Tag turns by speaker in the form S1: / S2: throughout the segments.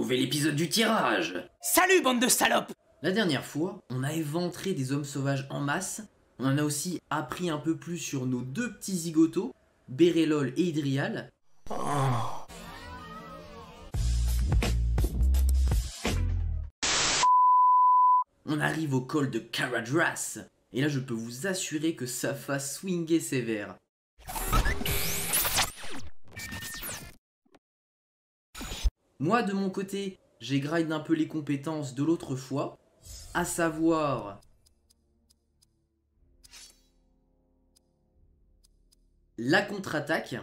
S1: nouvel épisode du tirage
S2: Salut bande de salopes
S1: La dernière fois, on a éventré des hommes sauvages en masse, on en a aussi appris un peu plus sur nos deux petits zigotos, Bérélol et Hydrial. On arrive au col de Caradras, et là je peux vous assurer que ça va swinguer sévère. Moi de mon côté, j'ai grind un peu les compétences de l'autre fois, à savoir la contre-attaque,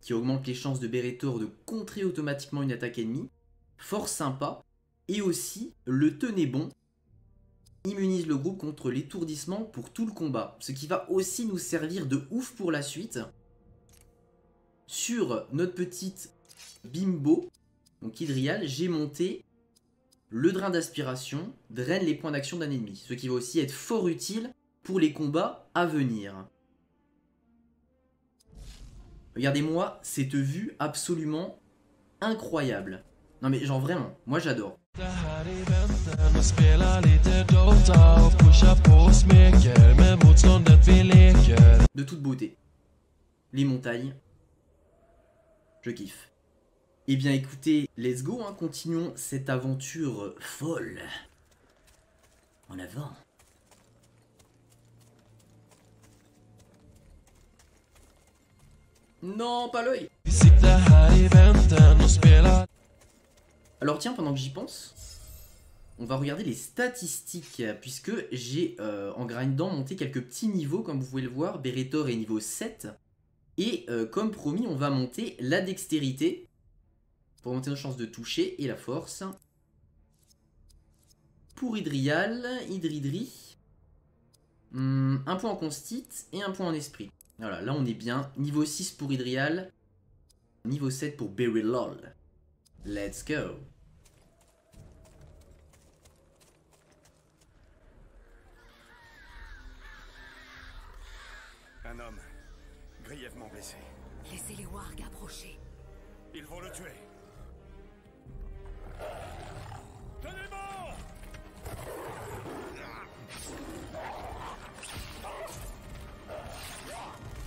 S1: qui augmente les chances de Beretor de contrer automatiquement une attaque ennemie, fort sympa, et aussi le tenez bon, immunise le groupe contre l'étourdissement pour tout le combat, ce qui va aussi nous servir de ouf pour la suite. Sur notre petite bimbo, donc Hydrial, j'ai monté le drain d'aspiration, draine les points d'action d'un ennemi, ce qui va aussi être fort utile pour les combats à venir. Regardez-moi cette vue absolument incroyable. Non mais genre vraiment, moi j'adore. De toute beauté. Les montagnes. Je kiffe. Eh bien écoutez, let's go, hein, continuons cette aventure folle. En avant. Non, pas l'œil Alors tiens, pendant que j'y pense, on va regarder les statistiques, puisque j'ai, euh, en grindant, monté quelques petits niveaux, comme vous pouvez le voir. Beretor est niveau 7. Et euh, comme promis, on va monter la dextérité, pour monter nos chances de toucher, et la force. Pour Hydrial, Hydridri, hmm, un point en constite et un point en esprit. Voilà, là on est bien. Niveau 6 pour Hydrial. Niveau 7 pour Berry Lol. Let's go.
S3: Un homme, grièvement blessé.
S4: Laissez les wargs approcher.
S3: Ils vont le tuer. Tenez bon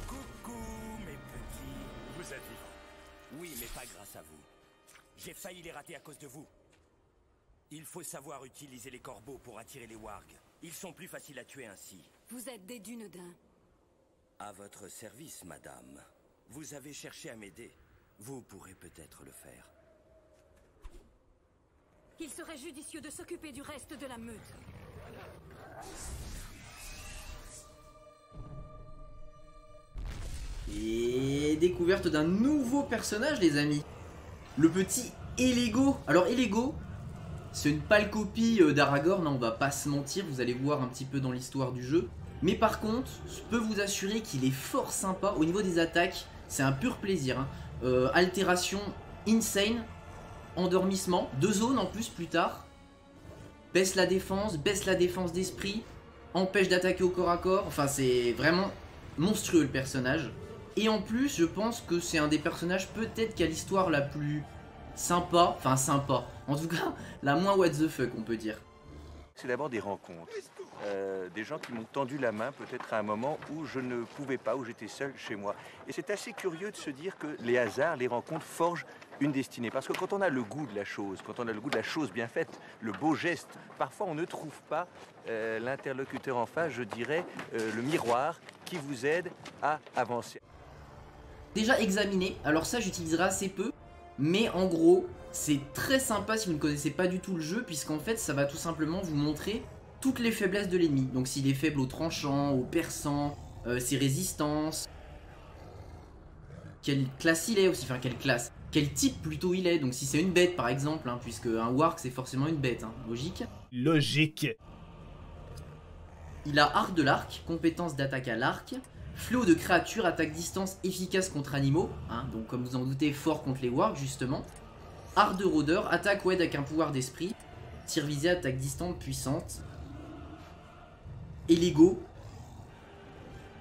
S3: Coucou, mes petits. Vous êtes vivants.
S5: Oui, mais pas grâce à vous. J'ai failli les rater à cause de vous. Il faut savoir utiliser les corbeaux pour attirer les wargs. Ils sont plus faciles à tuer ainsi.
S4: Vous êtes des Dunedins.
S5: À votre service, madame. Vous avez cherché à m'aider. Vous pourrez peut-être le faire.
S4: Il serait judicieux de s'occuper du reste de la meute.
S1: Et découverte d'un nouveau personnage, les amis. Le petit Elego. Alors, Elego, c'est une pâle copie euh, d'Aragorn, hein, on va pas se mentir, vous allez voir un petit peu dans l'histoire du jeu. Mais par contre, je peux vous assurer qu'il est fort sympa. Au niveau des attaques, c'est un pur plaisir. hein. Euh, altération insane, endormissement, deux zones en plus plus tard. Baisse la défense, baisse la défense d'esprit, empêche d'attaquer au corps à corps. Enfin, c'est vraiment monstrueux le personnage. Et en plus, je pense que c'est un des personnages peut-être qui a l'histoire la plus sympa. Enfin, sympa. En tout cas, la moins what the fuck, on peut dire.
S6: C'est d'abord des rencontres. Euh, des gens qui m'ont tendu la main peut-être à un moment où je ne pouvais pas, où j'étais seul chez moi. Et c'est assez curieux de se dire que les hasards, les rencontres forgent une destinée. Parce que quand on a le goût de la chose, quand on a le goût de la chose bien faite, le beau geste, parfois on ne trouve pas euh, l'interlocuteur en face, je dirais, euh, le miroir qui vous aide à avancer.
S1: Déjà examiné, alors ça j'utiliserai assez peu, mais en gros c'est très sympa si vous ne connaissez pas du tout le jeu, puisqu'en fait ça va tout simplement vous montrer toutes les faiblesses de l'ennemi. Donc s'il est faible au tranchant, au perçant, euh, ses résistances, quelle classe il est aussi, enfin quelle classe, quel type plutôt il est, donc si c'est une bête par exemple, hein, puisque un warg c'est forcément une bête, hein, logique.
S2: Logique.
S1: Il a art de l'arc, compétence d'attaque à l'arc, flot de créatures, attaque distance efficace contre animaux, hein, donc comme vous en doutez, fort contre les wargs justement. Art de rôdeur, attaque wed avec un pouvoir d'esprit, tir visé, attaque distante puissante. Et l'ego,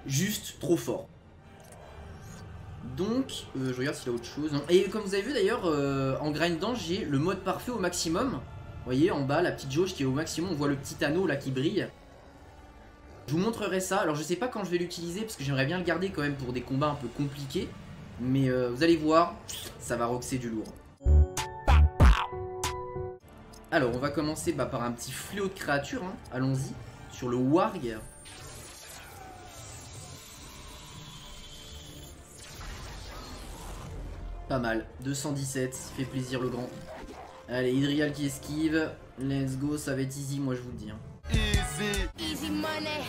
S1: juste trop fort. Donc, euh, je regarde s'il y a autre chose. Non. Et comme vous avez vu d'ailleurs, euh, en grindant, j'ai le mode parfait au maximum. Vous voyez, en bas, la petite jauge qui est au maximum. On voit le petit anneau là qui brille. Je vous montrerai ça. Alors, je sais pas quand je vais l'utiliser parce que j'aimerais bien le garder quand même pour des combats un peu compliqués. Mais euh, vous allez voir, ça va roxer du lourd. Alors, on va commencer bah, par un petit fléau de créatures. hein. Allons-y. Sur le Warg. Pas mal. 217, ça fait plaisir le grand. Allez, Hydrial qui esquive. Let's go, ça va être easy, moi je vous le dis. hein.
S7: Easy money,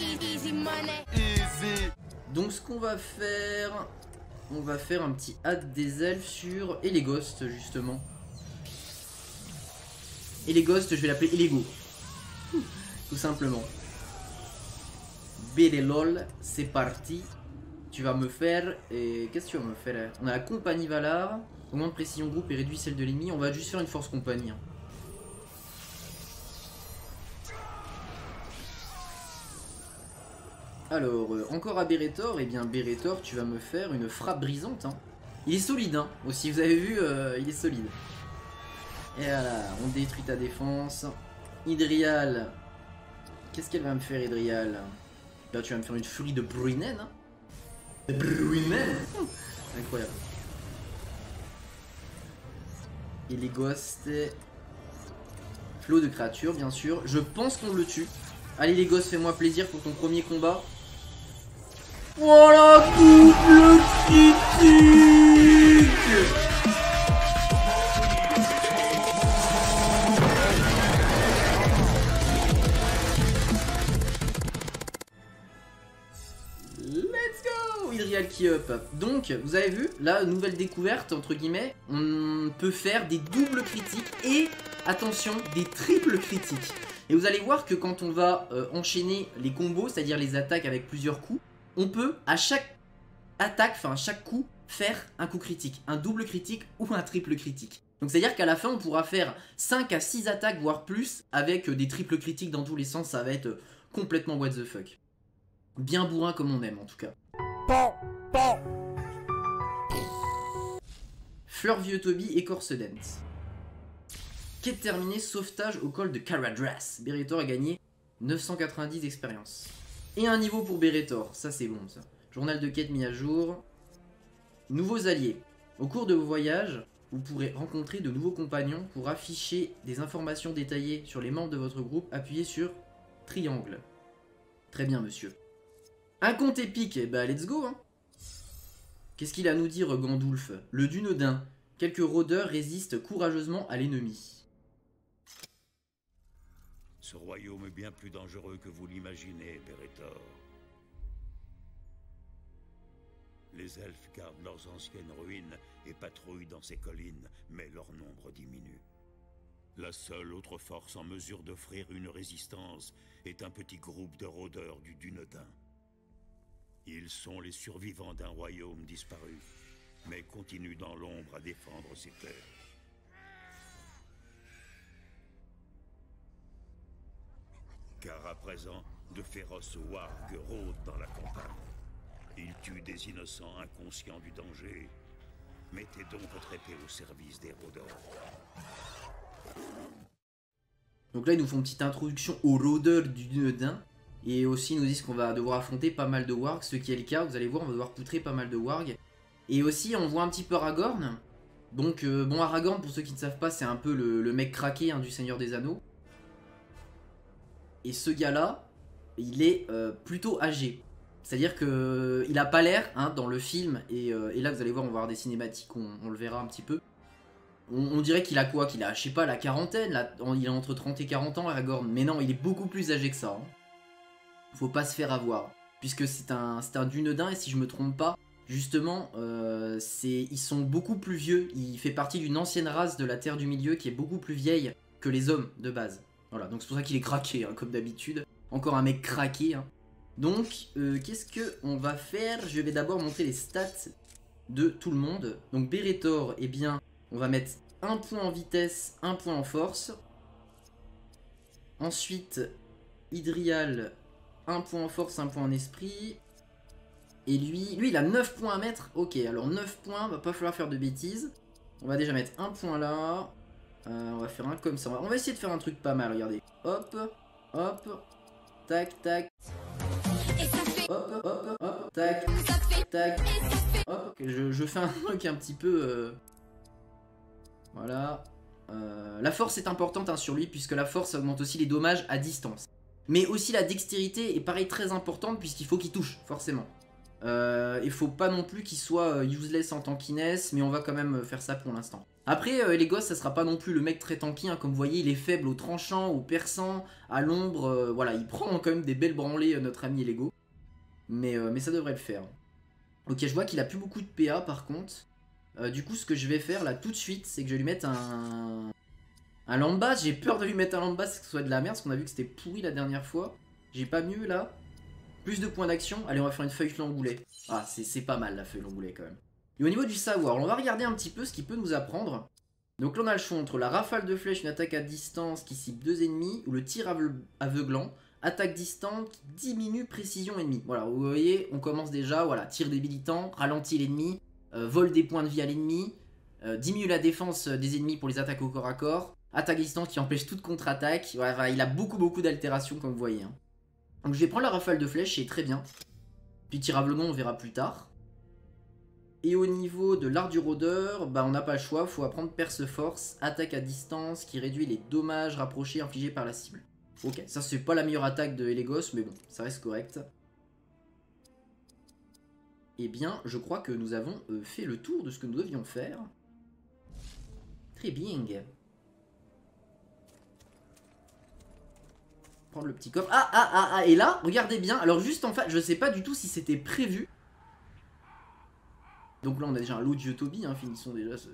S7: easy, easy money.
S1: Donc ce qu'on va faire, on va faire un petit hack des elfes sur Elegost justement. Elegost, je vais l'appeler Elego. Tout simplement. Belelol, c'est parti. Tu vas me faire. Et qu'est-ce que tu vas me faire là On a la compagnie Valar. Augmente précision groupe et réduit celle de l'ennemi. On va juste faire une force compagnie. hein. Alors, euh, encore à Beretor, et bien Beretor, tu vas me faire une frappe brisante. hein. Il est solide, hein, aussi, vous avez vu, euh, il est solide. Et voilà, on détruit ta défense. Hydrial. Qu'est-ce qu'elle va me faire, Hydrial Là, tu vas me faire une furie de Bruinen. Hein. Bruinen Incroyable. Et les ghosts. Flot de créatures, bien sûr. Je pense qu'on le tue. Allez, les gosses, fais-moi plaisir pour ton premier combat. Voilà, double critique Donc, vous avez vu, là, nouvelle découverte, entre guillemets, on peut faire des doubles critiques et, attention, des triples critiques. Et vous allez voir que quand on va euh, enchaîner les combos, c'est-à-dire les attaques avec plusieurs coups, on peut à chaque attaque, enfin à chaque coup, faire un coup critique, un double critique ou un triple critique. Donc c'est à dire qu'à la fin on pourra faire 5 à 6 attaques voire plus avec euh, des triples critiques dans tous les sens, ça va être euh, complètement what the fuck. Bien bourrin comme on aime en tout cas. Fleur Vieux Toby et Corsedent. Quête terminée, sauvetage au col de Caradras. Beretor a gagné 990 d'expérience. Et un niveau pour Beretor, ça c'est bon ça. Journal de quête mis à jour. Nouveaux alliés. Au cours de vos voyages, vous pourrez rencontrer de nouveaux compagnons pour afficher des informations détaillées sur les membres de votre groupe. Appuyez sur triangle. Très bien monsieur. Un compte épique, eh bah let's go hein. Qu'est-ce qu'il a à nous dire Gandulf? Le Dunedain. Quelques rôdeurs résistent courageusement à l'ennemi.
S3: Ce royaume est bien plus dangereux que vous l'imaginez, Beretor. Les elfes gardent leurs anciennes ruines et patrouillent dans ces collines, mais leur nombre diminue. La seule autre force en mesure d'offrir une résistance est un petit groupe de rôdeurs du Dunedain. Ils sont les survivants d'un royaume disparu, mais continuent dans l'ombre à défendre ses terres. Car à présent, de féroces wargs rôdent dans la campagne. Ils tuent des innocents inconscients du danger. Mettez donc votre épée au service des rôdeurs.
S1: Donc là, ils nous font une petite introduction aux rôdeurs du Dunedain. Et aussi, ils nous disent qu'on va devoir affronter pas mal de wargs, ce qui est le cas. Vous allez voir, on va devoir poutrer pas mal de wargs. Et aussi, on voit un petit peu Aragorn. Donc, euh, bon, Aragorn, pour ceux qui ne savent pas, c'est un peu le, mec craqué hein, du Seigneur des Anneaux. Et ce gars-là, il est euh, plutôt âgé. C'est-à-dire que il a pas l'air, hein, dans le film, et, euh, là vous allez voir, on va voir des cinématiques, on, le verra un petit peu. On, dirait qu'il a quoi? Qu'il a, je sais pas, la quarantaine, il a entre 30 et 40 ans, Aragorn. Mais non, il est beaucoup plus âgé que ça. hein faut pas se faire avoir. Puisque c'est un, c'est un dunedin, et si je me trompe pas, justement, euh, c'est, ils sont beaucoup plus vieux. Il fait partie d'une ancienne race de la Terre du Milieu qui est beaucoup plus vieille que les hommes de base. Voilà, donc c'est pour ça qu'il est craqué, hein, comme d'habitude. Encore un mec craqué. Hein. Donc, euh, qu'est-ce que on va faire? Je vais d'abord montrer les stats de tout le monde. Donc, Beretor, eh bien, on va mettre un point en vitesse, un point en force. Ensuite, Idrial, un point en force, un point en esprit. Et lui, lui il a 9 points à mettre. Ok, alors 9 points, va pas falloir faire de bêtises. On va déjà mettre un point là. Euh, on va faire un comme ça. On va, essayer de faire un truc pas mal, regardez. Hop, hop, tac, tac. Hop, hop, hop, tac, tac. Hop, je, fais un truc un petit peu... Euh, voilà. Euh, la force est importante hein, sur lui, puisque la force augmente aussi les dommages à distance. Mais aussi la dextérité est pareil très importante, puisqu'il faut qu'il touche, forcément. Euh, il faut pas non plus qu'il soit euh, useless en tankiness, mais on va quand même euh, faire ça pour l'instant. Après, euh, les gosses, ça sera pas non plus le mec très tanky, hein, comme vous voyez, il est faible au tranchant, au perçant, à l'ombre, voilà, il prend quand même des belles branlées, notre ami Lego. Mais, ça devrait le faire. Ok, je vois qu'il a plus beaucoup de PA par contre. Du coup, ce que je vais faire là tout de suite, c'est que je vais lui mettre un. Un lambas. J'ai peur de lui mettre un lambas, que ce soit de la merde, parce qu'on a vu que c'était pourri la dernière fois. J'ai pas mieux là. Plus de points d'action. Allez, on va faire une feuille langoulet. Ah, c'est pas mal la feuille langoulet quand même. Et au niveau du savoir, on va regarder un petit peu ce qu'il peut nous apprendre. Donc là, on a le choix entre la rafale de flèche, une attaque à distance qui cible deux ennemis, ou le tir aveu- aveuglant, attaque distante qui diminue précision ennemi. Voilà, vous voyez, on commence déjà, voilà, tir débilitant, ralentit l'ennemi, euh, vole des points de vie à l'ennemi, euh, diminue la défense euh, des ennemis pour les attaques au corps à corps, attaque distante qui empêche toute contre-attaque. Il a beaucoup beaucoup d'altérations comme vous voyez. hein. Donc je vais prendre la rafale de flèche, c'est très bien. Puis tir aveuglant, on verra plus tard. Et au niveau de l'art du rôdeur, bah on n'a pas le choix, faut apprendre perce force, attaque à distance qui réduit les dommages rapprochés infligés par la cible. Ok, ça c'est pas la meilleure attaque de Elegos, mais bon, ça reste correct. Eh bien, je crois que nous avons euh, fait le tour de ce que nous devions faire. Très. Le petit coffre. Ah, ah, ah, ah, et là, regardez bien. Alors juste en fait, je sais pas du tout si c'était prévu. Donc là, on a déjà un lot de Toby, hein, finissons déjà ce,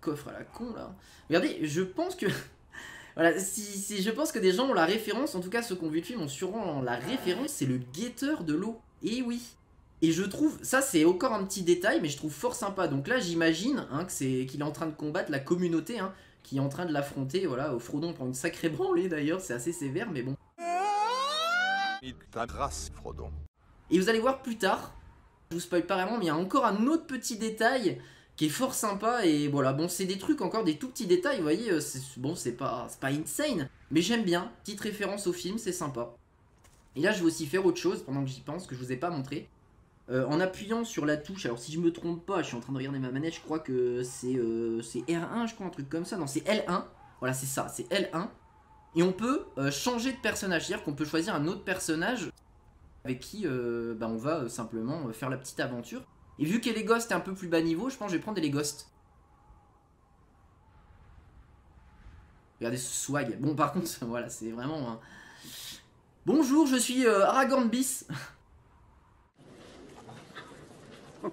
S1: coffre à la con là. Regardez, je pense que. voilà, si, je pense que des gens ont la référence, en tout cas ceux qui ont vu le film ont sûrement la référence, c'est le guetteur de l'eau. Et oui. Et je trouve, ça c'est encore un petit détail, mais je trouve fort sympa. Donc là, j'imagine hein, qu'il est en train de combattre la communauté, hein, qui est en train de l'affronter. Voilà, au Frodon prend une sacrée branlée d'ailleurs, c'est assez sévère, mais bon.
S8: Ta grâce, Frodon.
S1: Et vous allez voir plus tard, je vous spoil pas vraiment, mais il y a encore un autre petit détail qui est fort sympa. Et voilà, bon, c'est des trucs, encore des tout petits détails, vous voyez, euh, bon, c'est pas, c'est pas insane, mais j'aime bien. Petite référence au film, c'est sympa. Et là, je vais aussi faire autre chose pendant que j'y pense, que je vous ai pas montré. Euh, en appuyant sur la touche, alors si je me trompe pas, je suis en train de regarder ma manette, je crois que c'est euh, c'est R1, je crois, un truc comme ça. Non, c'est L1. Voilà, c'est ça, c'est L1. Et on peut euh, changer de personnage, c'est-à-dire qu'on peut choisir un autre personnage avec qui bah, on va simplement faire la petite aventure. Et vu que les Ghosts est un peu plus bas niveau, je pense que je vais prendre des Ghosts. Regardez ce swag. Bon, par contre, voilà, c'est vraiment. Bonjour, je suis Aragorn Bis.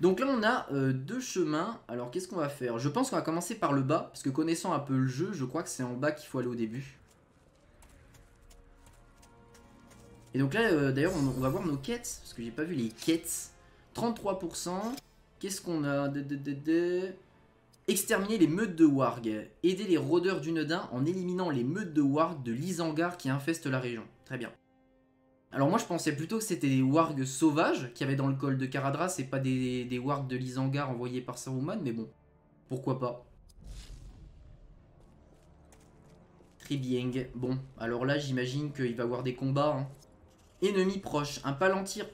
S1: Donc là on a euh, deux chemins, alors qu'est-ce qu'on va faire? Je pense qu'on va commencer par le bas, parce que connaissant un peu le jeu, je crois que c'est en bas qu'il faut aller au début. Et donc là euh, d'ailleurs on, va voir nos quêtes, parce que j'ai pas vu les quêtes. 33%, qu'est-ce qu'on a? Exterminer les meutes de warg, aider les rôdeurs du Nedin en éliminant les meutes de warg de l'Isangar qui infestent la région. Très bien. Alors moi je pensais plutôt que c'était des wargs sauvages qu'il y avait dans le col de Caradras et pas des, des de l'Isangar envoyés par Saruman, mais bon, pourquoi pas. Très bien. Bon, alors là j'imagine qu'il va y avoir des combats. hein. Ennemi proche, un palantir.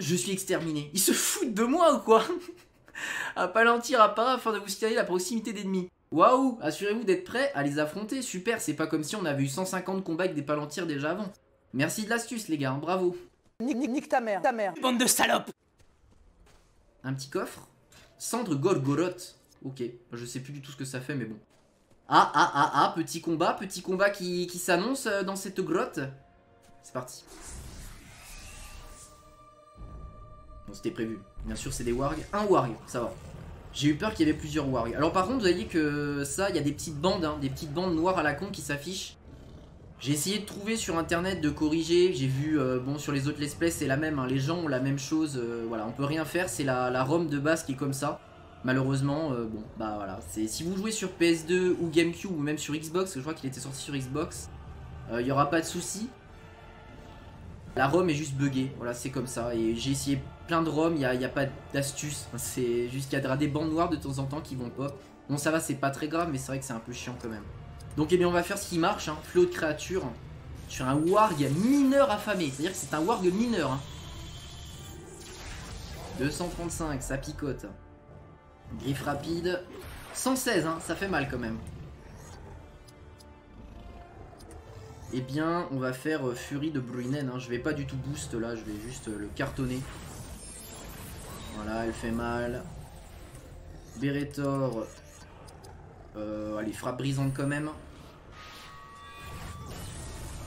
S1: Je suis exterminé. Ils se foutent de moi ou quoi? Un palantir apparaît afin de vous signaler la proximité d'ennemis. Waouh Assurez-vous d'être prêt à les affronter. Super, c'est pas comme si on avait eu 150 combats avec des palantirs déjà avant. Merci de l'astuce les gars, bravo.
S9: Nique, nique, nique ta mère, ta mère.
S2: Bande de salopes
S1: Un petit coffre. Cendre Gorgoroth. Ok, je sais plus du tout ce que ça fait mais bon. Ah ah ah ah, petit combat, petit combat qui, qui s'annonce euh, dans cette grotte. C'est parti. C'était prévu. Bien sûr, c'est des wargs. Un warg, ça va. J'ai eu peur qu'il y avait plusieurs wargs. Alors par contre, vous voyez que ça, il y a des petites bandes, hein, des petites bandes noires à la con qui s'affichent. J'ai essayé de trouver sur internet, de corriger. J'ai vu, euh, bon, sur les autres let's play, c'est la même. hein, Les gens ont la même chose. euh, voilà, on peut rien faire. C'est la, la ROM de base qui est comme ça. Malheureusement, euh, bon, bah voilà. Si vous jouez sur PS2 ou GameCube ou même sur Xbox, je crois qu'il était sorti sur Xbox, il n'y aura pas de souci. La ROM est juste buggée, voilà, c'est comme ça. Et j'ai essayé plein de ROM, il n'y a, a, pas d'astuce. C'est juste qu'il y a des bandes noires de temps en temps qui vont pop. Bon, ça va, c'est pas très grave, mais c'est vrai que c'est un peu chiant quand même. Donc, eh bien, on va faire ce qui marche, hein. flot de créatures sur un warg mineur affamé. C'est-à-dire que c'est un warg mineur. Hein. 235, ça picote. Griffe rapide. 116, hein, ça fait mal quand même. Eh bien, on va faire euh, Fury de Bruinen. Hein. Je vais pas du tout boost là, je vais juste euh, le cartonner. Voilà, elle fait mal. Beretor. Euh, allez, frappe brisante quand même.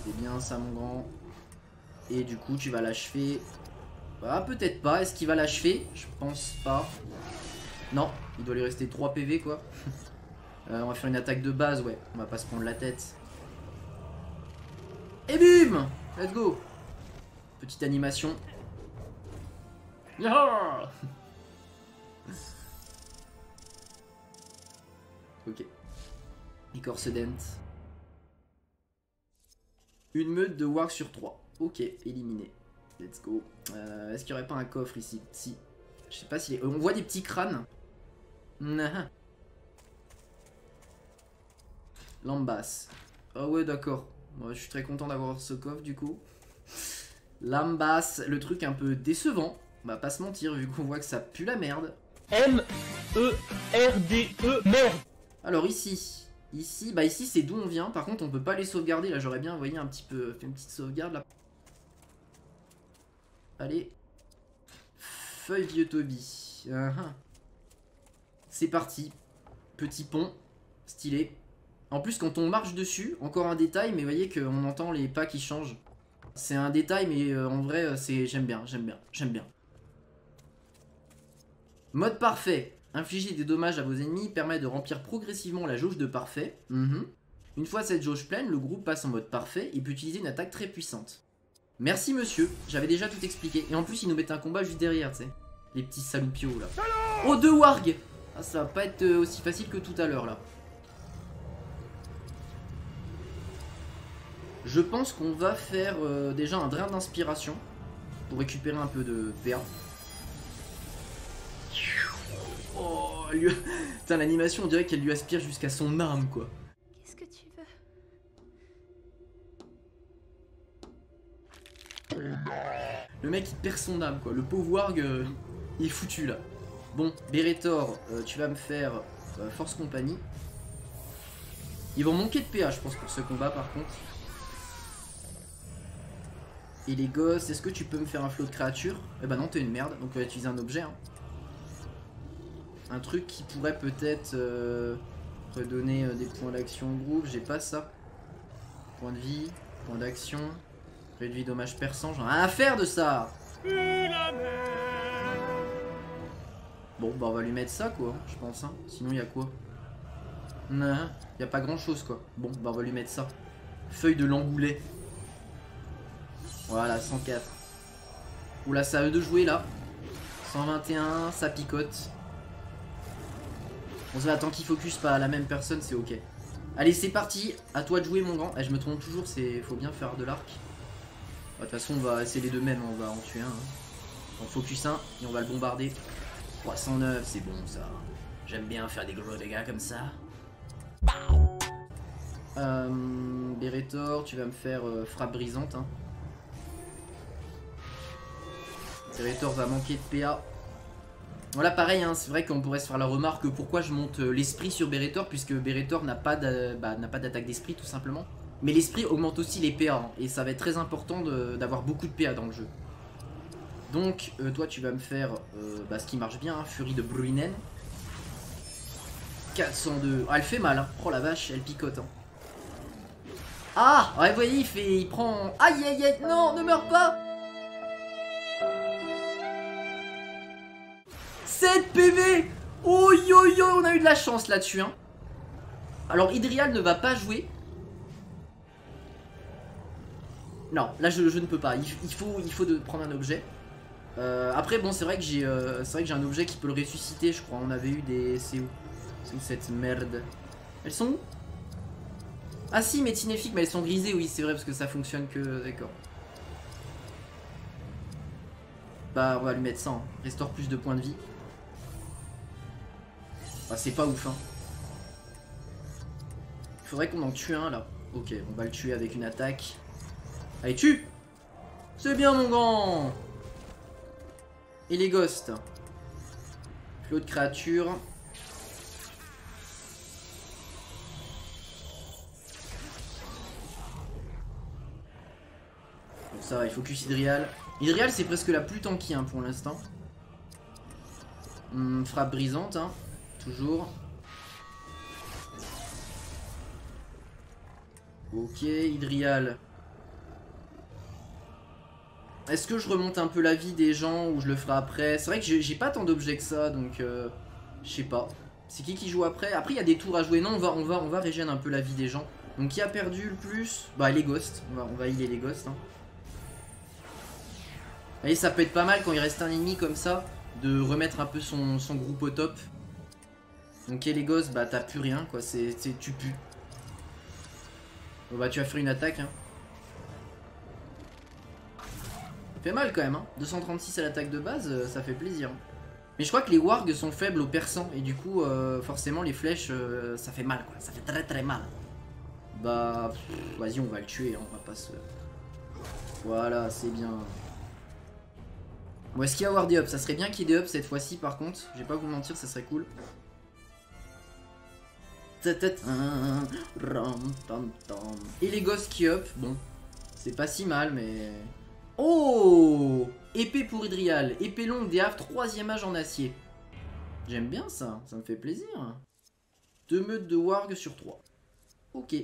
S1: C'est bien ça, mon grand. Et du coup, tu vas l'achever. Bah, peut-être pas. Est-ce qu'il va l'achever? Je pense pas. Non, il doit lui rester 3 PV, quoi. Euh, on va faire une attaque de base, ouais. On va pas se prendre la tête. Et bim Let's go Petite animation. ok. Écorce dent. Une meute de Warg sur 3. Ok, éliminé. Let's go. Euh, est-ce qu'il n'y aurait pas un coffre ici? Si. Je sais pas si... On voit des petits crânes. Lambas. Ah ouais, d'accord. Moi, je suis très content d'avoir ce coffre, du coup. Lambas, le truc un peu décevant. On va pas se mentir, vu qu'on voit que ça pue la merde.
S2: M-E-R-D-E, merde
S1: Alors ici, Ici, bah ici c'est d'où on vient. Par contre, on peut pas les sauvegarder. Là, j'aurais bien envoyé un petit peu, fait une petite sauvegarde là. Allez. Feuille vieux Toby. Uh C'est parti. Petit pont. Stylé. En plus, quand on marche dessus, encore un détail, mais vous voyez qu'on entend les pas qui changent. C'est un détail, mais euh, en vrai, euh, c'est j'aime bien, j'aime bien, j'aime bien. Mode parfait. Infliger des dommages à vos ennemis permet de remplir progressivement la jauge de parfait. Mhm. Une fois cette jauge pleine, le groupe passe en mode parfait et peut utiliser une attaque très puissante. Merci monsieur, j'avais déjà tout expliqué. Et en plus, ils nous mettent un combat juste derrière, tu sais. Les petits saloupios là. Oh, deux wargs ah, Ça va pas être euh, aussi facile que tout à l'heure là. Je pense qu'on va faire euh, déjà un drain d'inspiration pour récupérer un peu de PA. Oh, lui... Putain, l'animation, on dirait qu'elle lui aspire jusqu'à son âme, quoi.
S8: Qu'est-ce que tu
S1: veux? Le mec, il perd son âme, quoi. Le pauvre Warg, euh, il est foutu, là. Bon, Beretor, euh, tu vas me faire euh, Force Compagnie. Ils vont manquer de PA, je pense, pour ce combat, par contre. Et les gosses, est-ce que tu peux me faire un flot de créatures? Eh bah non, t'es une merde, donc on va utiliser un objet. Hein. Un truc qui pourrait peut-être euh, redonner euh, des points d'action au groupe. J'ai pas ça. Point de vie, point d'action, réduit dommage perçant. J'en ai rien à faire de ça Bon, bah on va lui mettre ça quoi, je pense. Hein. Sinon, il y a quoi? Non, il a pas grand chose quoi. Bon, bah on va lui mettre ça. Feuille de l'angoulet. Voilà, 104. Oula, ça a eux de jouer là. 121, ça picote. On se tant qu'il focus pas la même personne, c'est ok. Allez, c'est parti. À toi de jouer, mon grand. Eh, je me trompe toujours, c'est faut bien faire de l'arc. Bah, de toute façon, on va c'est les deux mêmes, on va en tuer un. Hein. On focus un et on va le bombarder. 309, c'est bon ça. J'aime bien faire des gros dégâts comme ça. Euh, Beretor, tu vas me faire euh, frappe brisante. Hein. Beretor va manquer de PA. Voilà, pareil, hein, c'est vrai qu'on pourrait se faire la remarque pourquoi je monte euh, l'esprit sur Beretor, puisque Beretor n'a pas bah, d'attaque d'esprit, tout simplement. Mais l'esprit augmente aussi les PA, hein, et ça va être très important d'avoir beaucoup de PA dans le jeu. Donc, euh, toi, tu vas me faire euh, bah, ce qui marche bien, hein, Furie de Bruinen. 402. Ah, elle fait mal, hein. Oh la vache, elle picote. Ah Ouais, vous voyez, il, fait, il prend... Aïe, aïe, aïe, non, ne meurs pas 7 PV Oh yo yo, on a eu de la chance là-dessus. Hein. Alors, Idrial ne va pas jouer. Non, là je, ne peux pas. Il, faut, prendre un objet. Euh, après, bon, c'est vrai que j'ai euh, c'est vrai que j'ai un objet qui peut le ressusciter, je crois. On avait eu des. C'est où cette merde Elles sont où? Ah si, mais cinéfiques, mais elles sont grisées, oui, c'est vrai, parce que ça fonctionne que. D'accord. Bah, on va lui mettre ça. hein. Restaure plus de points de vie. C'est pas ouf, hein. Faudrait qu'on en tue un là. Ok, on va le tuer avec une attaque. Allez, tue C'est bien, mon grand Et les ghosts Flot de créatures. Bon, ça va, il focus Hydrial. Hydrial, c'est presque la plus tanky hein, pour l'instant. Hum, frappe brisante, hein, Ok, Hydrial. Est-ce que je remonte un peu la vie des gens ou je le ferai après? C'est vrai que j'ai pas tant d'objets que ça, donc euh, je sais pas. C'est qui qui joue après? Après, il y a des tours à jouer. Non, on va, on va, on va régénérer un peu la vie des gens. Donc, qui a perdu le plus? Bah, les ghosts. On va, on va healer les ghosts. Hein. Vous voyez, ça peut être pas mal quand il reste un ennemi comme ça, de remettre un peu son groupe au top. Donc, les ghosts, bah, t'as plus rien, quoi. C'est, tu pues. Bon, bah, tu vas faire une attaque, hein. Fait mal quand même, hein. 236 à l'attaque de base, euh, ça fait plaisir. Mais je crois que les wargs sont faibles au persan et du coup, euh, forcément, les flèches, euh, ça fait mal quoi. Ça fait très très mal. Bah, vas-y, on va le tuer, hein, on va pas se. Voilà, c'est bien. Bon, est-ce qu'il y avoir des ups Ça serait bien qu'il y ait des ups cette fois-ci par contre. Je vais pas vous mentir, ça serait cool. Et les gosses qui up, bon, c'est pas si mal, mais. Oh Épée pour Hydrial, épée longue des troisième âge en acier. J'aime bien ça, ça me fait plaisir. Deux meutes de warg sur 3. Ok.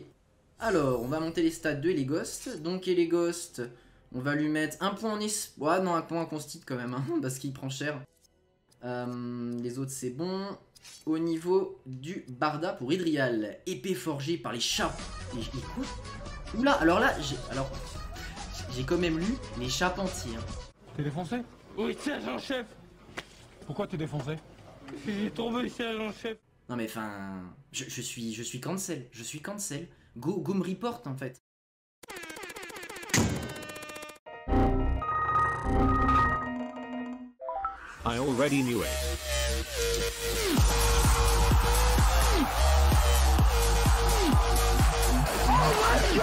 S1: Alors, on va monter les stats de les ghosts. Donc, ghosts, on va lui mettre un point en espoir. non, un point en constite quand même, hein, parce qu'il prend cher. Euh, les autres, c'est bon. Au niveau du Barda pour Hydrial, épée forgée par les chats. Et, écoute. Oula, alors là, j'ai. Alors. J'ai quand même lu les charpentiers. hein.
S8: T'es défoncé?
S5: Oui, sergent-chef
S8: Pourquoi t'es défoncé?
S5: J'ai tombé, sergent-chef
S1: Non mais enfin, je, je suis, je suis cancel, je suis cancel. Go, go me report en fait.
S3: I already knew it.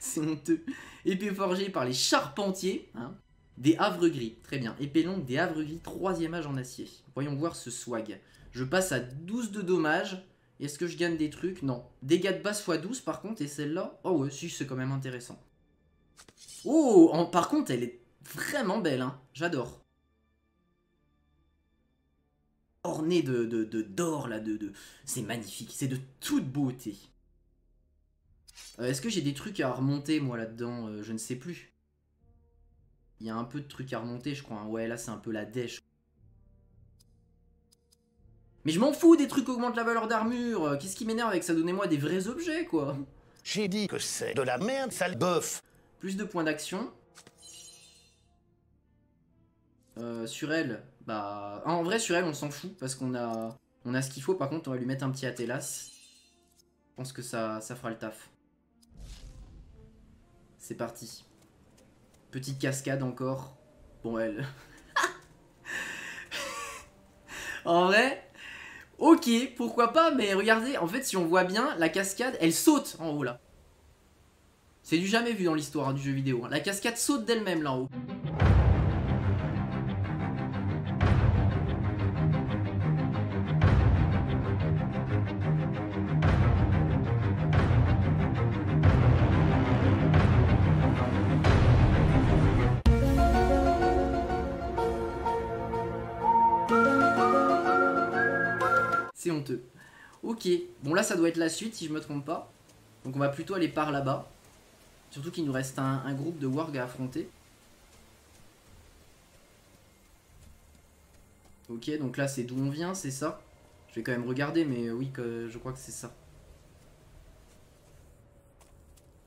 S1: C'est honteux. Épée forgée par les charpentiers, hein. Des havres gris, très bien. Épée longue des havres gris, troisième âge en acier. Voyons voir ce swag. Je passe à 12 de dommages. Est-ce que je gagne des trucs? Non. Dégâts de base x 12 par contre, et celle-là? Oh ouais, si, c'est quand même intéressant. Oh Par contre, elle est vraiment belle, hein. J'adore. Ornée de de- de- d'or, là, de... de... C'est magnifique, c'est de toute beauté. Euh, Est-ce que j'ai des trucs à remonter, moi, là-dedans Euh, Je ne sais plus. Il y a un peu de trucs à remonter, je crois. hein. Ouais, là, c'est un peu la dèche. Mais je m'en fous des trucs qui augmentent la valeur d'armure. Euh, Qu'est-ce qui m'énerve avec ça Donnez-moi des vrais objets, quoi.
S10: J'ai dit que c'est de la merde, sale bœuf.
S1: Plus de points d'action. Euh, sur elle, bah... ah, en vrai, sur elle, on s'en fout, parce qu'on a... On a ce qu'il faut. Par contre, on va lui mettre un petit Atelas. Je pense que ça, ça fera le taf. C'est parti. Petite cascade encore. Bon, elle... en vrai... Ok, pourquoi pas, mais regardez, en fait, si on voit bien, la cascade, elle saute en haut, là. C'est du jamais vu dans l'histoire hein, du jeu vidéo. hein. La cascade saute d'elle-même là Ok, bon là ça doit être la suite si je me trompe pas. Donc on va plutôt aller par là-bas. Surtout qu'il nous reste un, un groupe de warg à affronter. Ok, donc là c'est d'où on vient, c'est ça? Je vais quand même regarder, mais oui, que, je crois que c'est ça.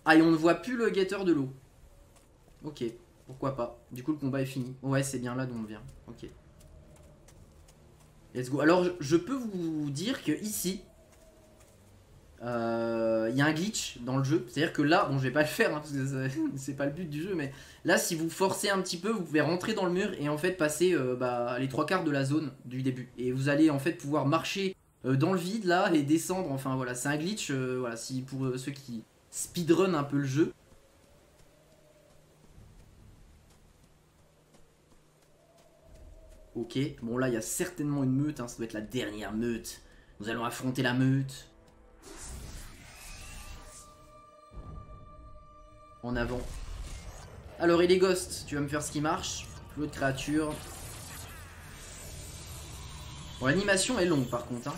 S1: Ah, et on ne voit plus le guetteur de l'eau. Ok, pourquoi pas. Du coup, le combat est fini. Ouais, c'est bien là d'où on vient. Ok. Let's go. Alors, je- peux vous dire que ici, euh, il y a un glitch dans le jeu. C'est-à-dire que là, bon, je vais pas le faire hein, parce que c'est pas le but du jeu, mais là, si vous forcez un petit peu, vous pouvez rentrer dans le mur et en fait passer euh, bah, les trois quarts de la zone du début. Et vous allez en fait pouvoir marcher euh, dans le vide là et descendre. Enfin voilà, c'est un glitch. voilà, si pour ceux qui speedrun un peu le jeu. Ok, bon là il y a certainement une meute, hein, ça doit être la dernière meute. Nous allons affronter la meute. En avant. Alors et les ghosts, tu vas me faire ce qui marche. Flot de créatures. Bon l'animation est longue par contre. Hein.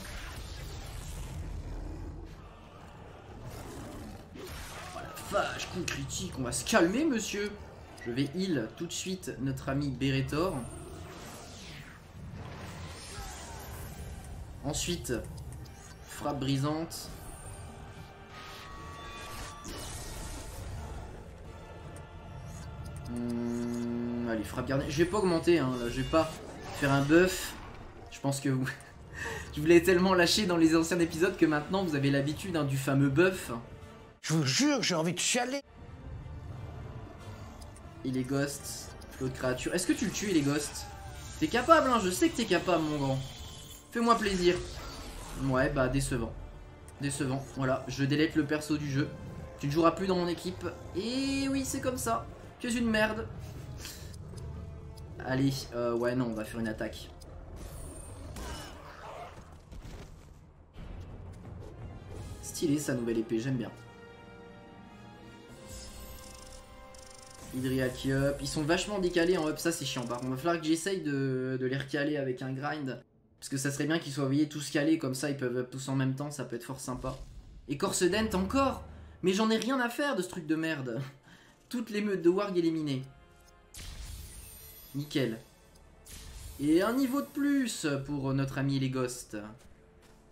S1: Oh vache, coup critique, on va se calmer monsieur. Je vais heal tout de suite notre ami Beretor. Ensuite, frappe brisante. Hum, allez, frappe gardée. Je vais pas augmenter, hein, là, je vais pas faire un buff. Je pense que vous... je vous l'ai tellement lâché dans les anciens épisodes que maintenant vous avez l'habitude hein, du fameux buff.
S10: Je vous jure, j'ai envie de chialer.
S1: Il est ghost, flot de créatures. Est-ce que tu le tues, il est ghost T'es capable, hein, je sais que t'es capable, mon grand. Fais-moi plaisir. Ouais, bah décevant. Décevant. Voilà, je délète le perso du jeu. Tu ne joueras plus dans mon équipe. Et oui, c'est comme ça. Tu es une merde. Allez, euh, ouais, non, on va faire une attaque. Stylé sa nouvelle épée, j'aime bien. Hydrial qui up. Ils sont vachement décalés en up, ça c'est chiant. Par contre, il va falloir que j'essaye de les recaler avec un grind. Parce que ça serait bien qu'ils soient voyez, tous calés, comme ça ils peuvent up tous en même temps, ça peut être fort sympa. Et Corse Dent encore Mais j'en ai rien à faire de ce truc de merde. Toutes les meutes de Warg éliminées. Nickel. Et un niveau de plus pour notre ami les Ghosts.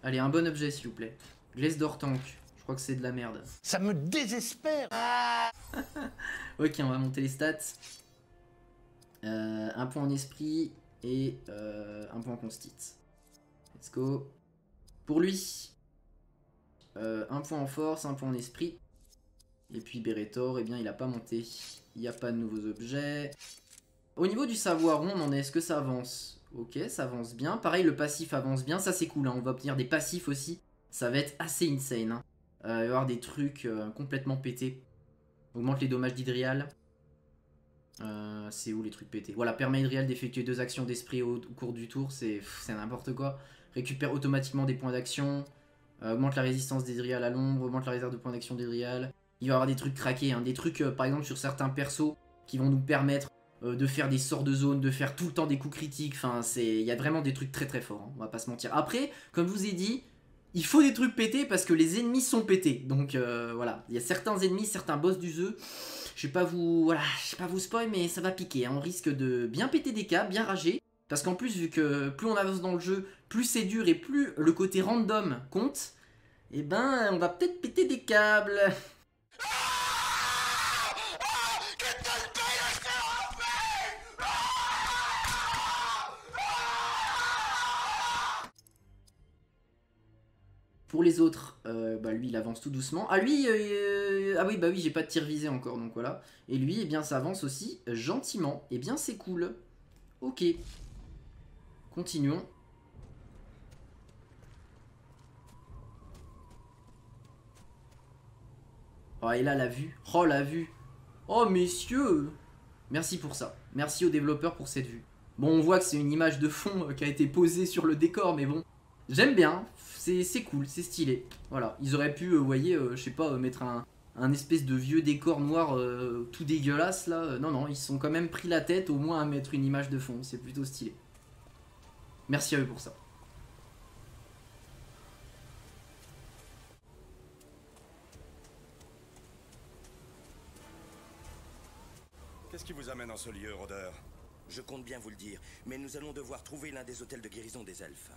S1: Allez, un bon objet s'il vous plaît. Glace d'Ortank. Je crois que c'est de la merde.
S10: Ça me désespère.
S1: Ok, on va monter les stats. Euh, un point en esprit et euh, un point en constit. Let's go. Pour lui, euh, un point en force, un point en esprit. Et puis Beretor, eh bien, il a pas monté. Il n'y a pas de nouveaux objets. Au niveau du savoir, où on en est Est-ce que ça avance? Ok, ça avance bien. Pareil, le passif avance bien. Ça, c'est cool. hein. On va obtenir des passifs aussi. Ça va être assez insane. hein. Euh, il va y avoir des trucs euh, complètement pétés. Augmente les dommages d'Hydrial. Euh, c'est où les trucs pétés? Voilà, permet à Hydrial d'effectuer deux actions d'esprit au, au cours du tour. C'est n'importe quoi. Récupère automatiquement des points d'action. Euh, augmente la résistance d'Hydrial à l'ombre. Augmente la réserve de points d'action d'Hydrial. Il va y avoir des trucs craqués. hein. Des trucs, euh, par exemple, sur certains persos qui vont nous permettre euh, de faire des sorts de zone, de faire tout le temps des coups critiques. Enfin, il y a vraiment des trucs très très forts. hein. On va pas se mentir. Après, comme je vous ai dit, il faut des trucs pétés parce que les ennemis sont pétés. Donc voilà, il y a certains ennemis, certains boss du jeu. Je vais pas vous, voilà, je vais pas vous spoil, mais ça va piquer. hein. On risque de bien péter des cas, bien rager. Parce qu'en plus, vu que plus on avance dans le jeu, plus c'est dur et plus le côté random compte, et ben, on va peut-être péter des câbles. Pour les autres, euh, bah lui il avance tout doucement. Ah lui, euh, ah oui bah oui j'ai pas de tir visé encore donc voilà. Et lui eh bien ça avance aussi euh, gentiment. Et bien c'est cool. Ok. Continuons. Oh et là la vue. Oh la vue. Oh messieurs. Merci pour ça. Merci aux développeurs pour cette vue. Bon on voit que c'est une image de fond euh, qui a été posée sur le décor mais bon. J'aime bien, c'est cool, c'est stylé. Voilà, ils auraient pu, euh, vous voyez, euh, je sais pas, mettre un, espèce de vieux décor noir tout dégueulasse là. Non, non, ils se sont quand même pris la tête au moins à mettre une image de fond, c'est plutôt stylé. Merci à eux pour ça.
S5: Qu'est-ce qui vous amène en ce lieu, rôdeur Je compte bien vous le dire, mais nous allons devoir trouver l'un des hôtels de guérison des elfes.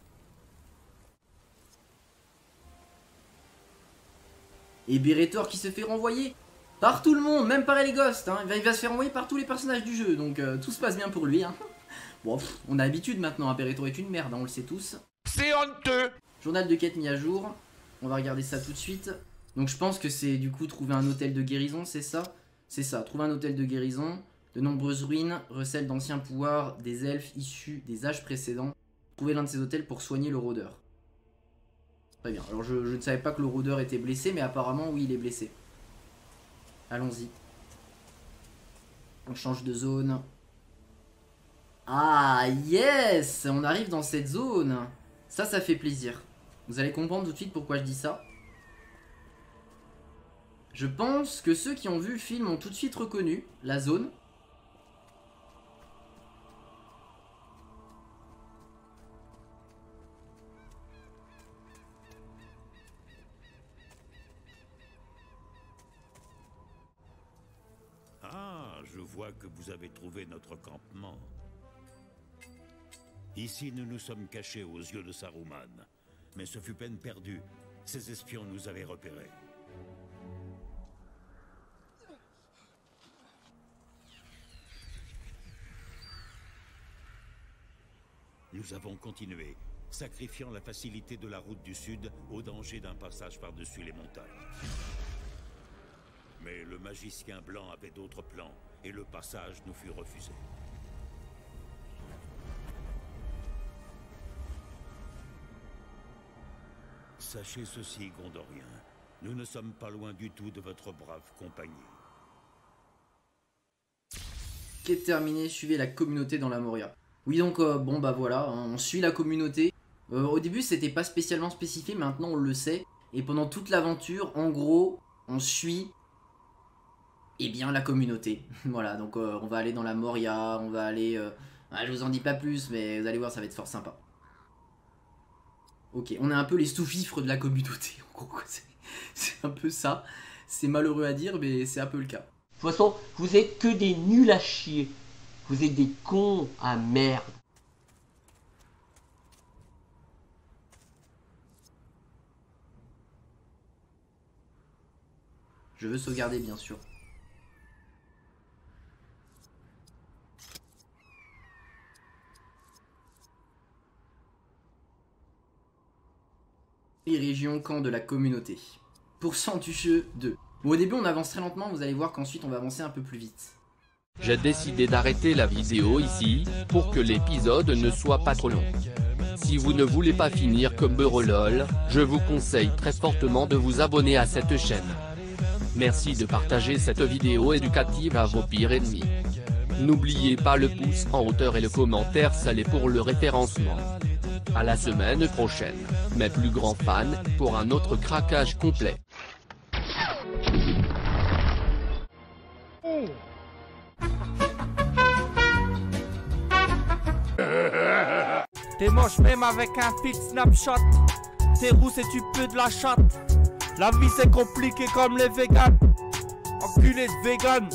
S1: Et Beretor qui se fait renvoyer Par tout le monde, même par les ghosts. Hein. Il, va, se faire envoyer par tous les personnages du jeu, donc euh, tout se passe bien pour lui. Hein. Bon, pff, on a l'habitude maintenant, Imperator est une merde, hein, on le sait tous.
S11: C'est honteux
S1: Journal de quête mis à jour. On va regarder ça tout de suite. Donc je pense que c'est du coup trouver un hôtel de guérison, c'est ça? C'est ça, trouver un hôtel de guérison. De nombreuses ruines recèlent d'anciens pouvoirs des elfes issus des âges précédents. Trouver l'un de ces hôtels pour soigner le rôdeur. Très bien. Alors je, je ne savais pas que le rôdeur était blessé, mais apparemment oui il est blessé. Allons-y. On change de zone. Ah yes On arrive dans cette zone. Ça, ça fait plaisir. Vous allez comprendre tout de suite pourquoi je dis ça. Je pense que ceux qui ont vu le film ont tout de suite reconnu la zone.
S3: Vous avez trouvé notre campement. Ici, nous nous sommes cachés aux yeux de Saruman. Mais ce fut peine perdue. Ces espions nous avaient repérés. Nous avons continué, sacrifiant la facilité de la route du sud au danger d'un passage par-dessus les montagnes. Mais le magicien blanc avait d'autres plans, et le passage nous fut refusé. Sachez ceci, Gondorien. Nous ne sommes pas loin du tout de votre brave compagnie.
S1: Est terminé, suivez la communauté dans la Moria. Oui donc euh, bon bah voilà, hein, on suit la communauté. Euh, au début c'était pas spécialement spécifié, maintenant on le sait. Et pendant toute l'aventure, en gros, on suit eh bien la communauté. voilà, donc euh, on va aller dans la Moria, on va aller... euh, ah, je vous en dis pas plus, mais vous allez voir, ça va être fort sympa. Ok, on est un peu les sous-fifres de la communauté, en gros. C'est un peu ça. C'est malheureux à dire, mais c'est un peu le cas.
S12: De toute façon, vous êtes que des nuls à chier. Vous êtes des cons à merde.
S1: Je veux sauvegarder, bien sûr. Les régions camp de la communauté. Pourcent du jeu 2. Bon, au début, on avance très lentement, vous allez voir qu'ensuite, on va avancer un peu plus vite.
S13: J'ai décidé d'arrêter la vidéo ici, pour que l'épisode ne soit pas trop long. Si vous ne voulez pas finir comme Beurelol, je vous conseille très fortement de vous abonner à cette chaîne. Merci de partager cette vidéo éducative à vos pires ennemis. N'oubliez pas le pouce en hauteur et le commentaire salé pour le référencement. À la semaine prochaine, mes plus grands fans, pour un autre craquage complet.
S14: T'es moche même avec un feed snapshot. T'es rousse et tu peux de la chatte. La vie c'est compliqué comme les vegans. Enculé de vegan.